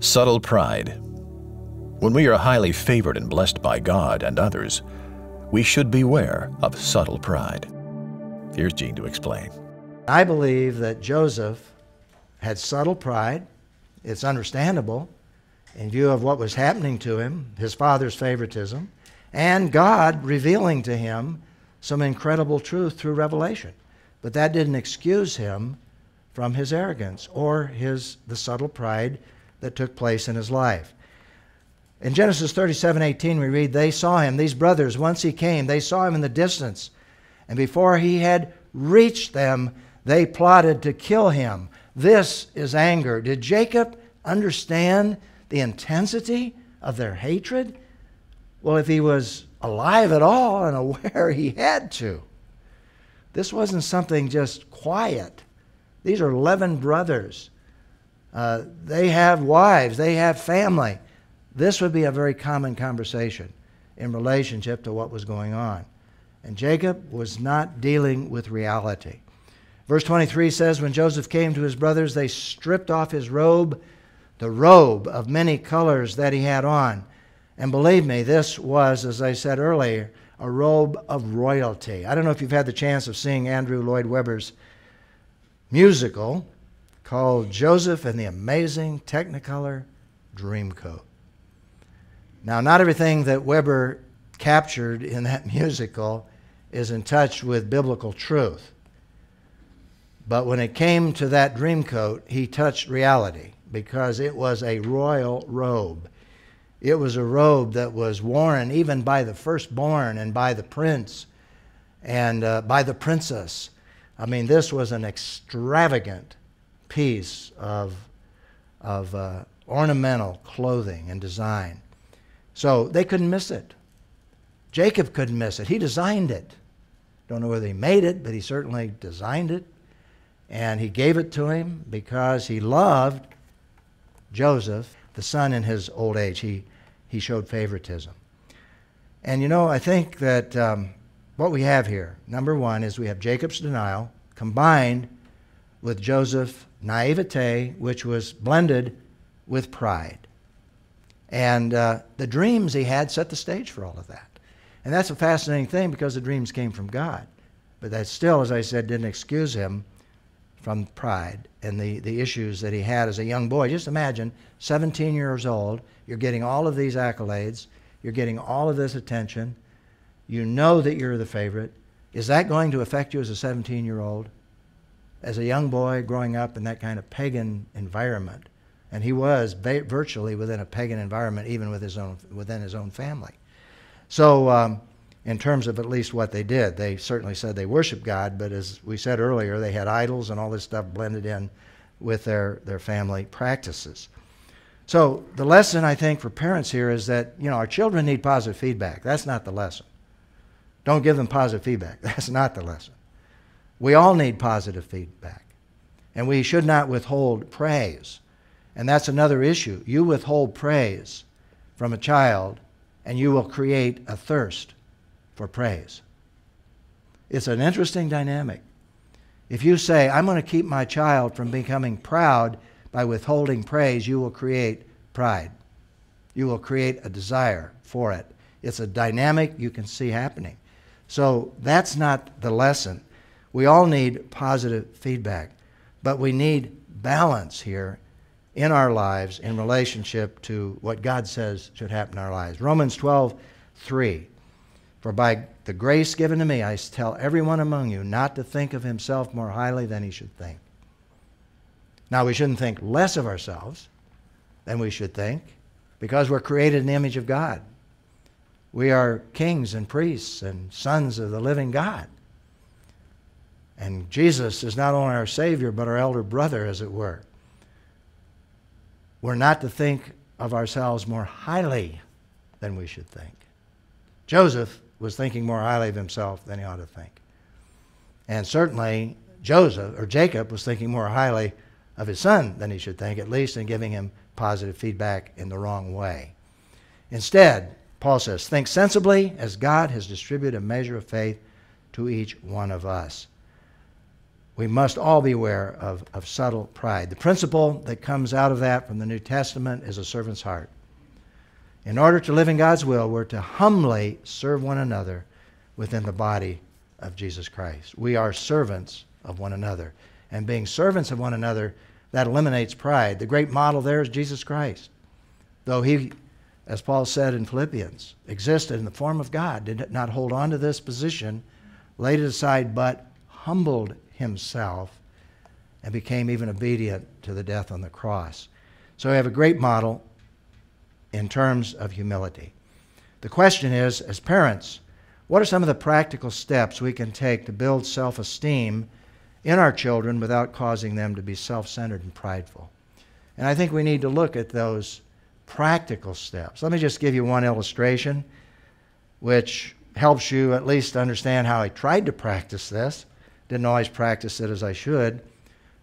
Subtle pride. When we are highly favored and blessed by God and others, we should beware of subtle pride. Here's Gene to explain. I believe that Joseph had subtle pride. It's understandable in view of what was happening to him, his father's favoritism, and God revealing to him some incredible truth through revelation. But that didn't excuse him from his arrogance or his the subtle pride that took place in his life. In Genesis 37 18, we read, They saw him, these brothers, once he came, they saw him in the distance. And before he had reached them, they plotted to kill him. This is anger. Did Jacob understand the intensity of their hatred? Well, if he was alive at all and aware, he had to. This wasn't something just quiet. These are 11 brothers. Uh, they have wives, they have family. This would be a very common conversation in relationship to what was going on. And Jacob was not dealing with reality. Verse 23 says, When Joseph came to his brothers, they stripped off his robe, the robe of many colors that he had on. And believe me, this was, as I said earlier, a robe of royalty. I don't know if you've had the chance of seeing Andrew Lloyd Webber's musical called Joseph and the Amazing Technicolor Dreamcoat. Now, not everything that Webber captured in that musical is in touch with biblical truth. But when it came to that dreamcoat, he touched reality because it was a royal robe. It was a robe that was worn even by the firstborn and by the prince and uh, by the princess. I mean, this was an extravagant piece of, of uh, ornamental clothing and design. So they couldn't miss it. Jacob couldn't miss it. He designed it. Don't know whether he made it, but he certainly designed it. And he gave it to him because he loved Joseph, the son in his old age. He, he showed favoritism. And you know, I think that um, what we have here, number one, is we have Jacob's denial combined with Joseph naivete, which was blended with pride. And uh, the dreams he had set the stage for all of that. And that's a fascinating thing because the dreams came from God. But that still, as I said, didn't excuse him from pride and the, the issues that he had as a young boy. Just imagine, 17 years old, you're getting all of these accolades, you're getting all of this attention, you know that you're the favorite. Is that going to affect you as a 17 year old? As a young boy growing up in that kind of pagan environment? And he was virtually within a pagan environment, even with his own, within his own family. So, um, in terms of at least what they did, they certainly said they worshiped God, but as we said earlier, they had idols and all this stuff blended in with their, their family practices. So, the lesson I think for parents here is that, you know, our children need positive feedback. That's not the lesson. Don't give them positive feedback. That's not the lesson. We all need positive feedback. And we should not withhold praise. And that's another issue. You withhold praise from a child, and you will create a thirst for praise. It's an interesting dynamic. If you say, I'm going to keep my child from becoming proud by withholding praise, you will create pride. You will create a desire for it. It's a dynamic you can see happening. So that's not the lesson. We all need positive feedback, but we need balance here in our lives in relationship to what God says should happen in our lives. Romans 12, 3. For by the grace given to me, I tell everyone among you not to think of himself more highly than he should think. Now, we shouldn't think less of ourselves than we should think because we're created in the image of God. We are kings and priests and sons of the living God. And Jesus is not only our Savior, but our elder brother, as it were. We're not to think of ourselves more highly than we should think. Joseph was thinking more highly of himself than he ought to think. And certainly, Joseph or Jacob was thinking more highly of his son than he should think, at least in giving him positive feedback in the wrong way. Instead, Paul says, think sensibly as God has distributed a measure of faith to each one of us. We must all beware of, of subtle pride. The principle that comes out of that from the New Testament is a servant's heart. In order to live in God's will, we're to humbly serve one another within the body of Jesus Christ. We are servants of one another. And being servants of one another, that eliminates pride. The great model there is Jesus Christ. Though he, as Paul said in Philippians, existed in the form of God, did not hold on to this position, laid it aside, but humbled himself and became even obedient to the death on the cross. So we have a great model in terms of humility. The question is, as parents, what are some of the practical steps we can take to build self esteem in our children without causing them to be self centered and prideful? And I think we need to look at those practical steps. Let me just give you one illustration which helps you at least understand how I tried to practice this. Didn't always practice it as I should.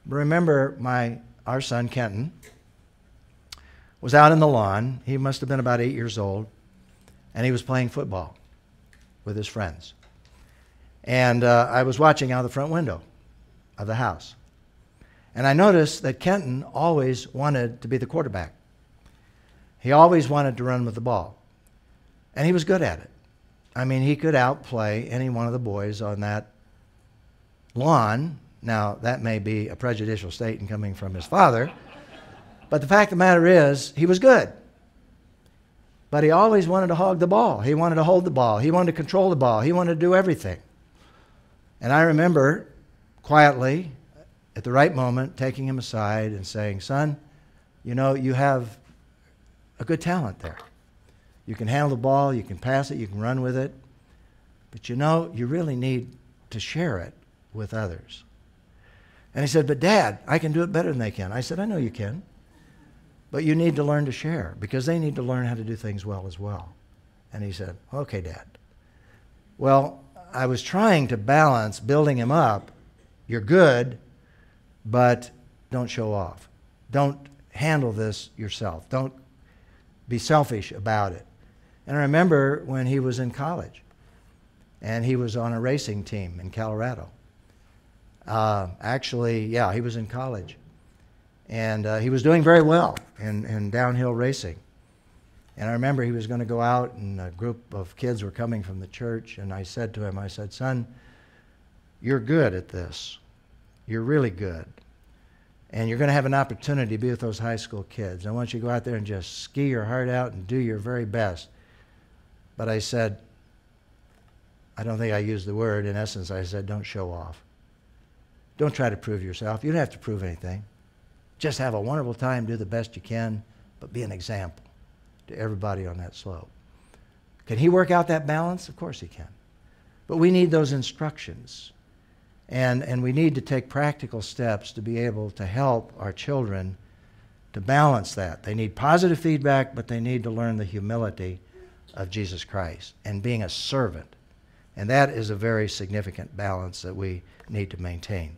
But remember, my, our son Kenton was out in the lawn. He must have been about eight years old, and he was playing football with his friends. And uh, I was watching out the front window of the house. And I noticed that Kenton always wanted to be the quarterback. He always wanted to run with the ball. And he was good at it. I mean, he could outplay any one of the boys on that lawn. Now, that may be a prejudicial statement coming from his father, but the fact of the matter is, he was good. But he always wanted to hog the ball. He wanted to hold the ball. He wanted to control the ball. He wanted to do everything. And I remember quietly, at the right moment, taking him aside and saying, Son, you know, you have a good talent there. You can handle the ball, you can pass it, you can run with it. But you know, you really need to share it with others. And he said, But dad, I can do it better than they can. I said, I know you can. But you need to learn to share because they need to learn how to do things well as well. And he said, Okay, Dad. Well, I was trying to balance building him up. You're good, but don't show off. Don't handle this yourself. Don't be selfish about it. And I remember when he was in college and he was on a racing team in Colorado. Uh, actually, yeah, he was in college. And uh, he was doing very well in, in downhill racing. And I remember he was going to go out, and a group of kids were coming from the church. And I said to him, I said, Son, you're good at this. You're really good. And you're going to have an opportunity to be with those high school kids. I want you to go out there and just ski your heart out and do your very best. But I said, I don't think I used the word. In essence, I said, don't show off. Don't try to prove yourself. You don't have to prove anything. Just have a wonderful time, do the best you can, but be an example to everybody on that slope. Can he work out that balance? Of course he can. But we need those instructions. And, and we need to take practical steps to be able to help our children to balance that. They need positive feedback, but they need to learn the humility of Jesus Christ and being a servant. And that is a very significant balance that we need to maintain.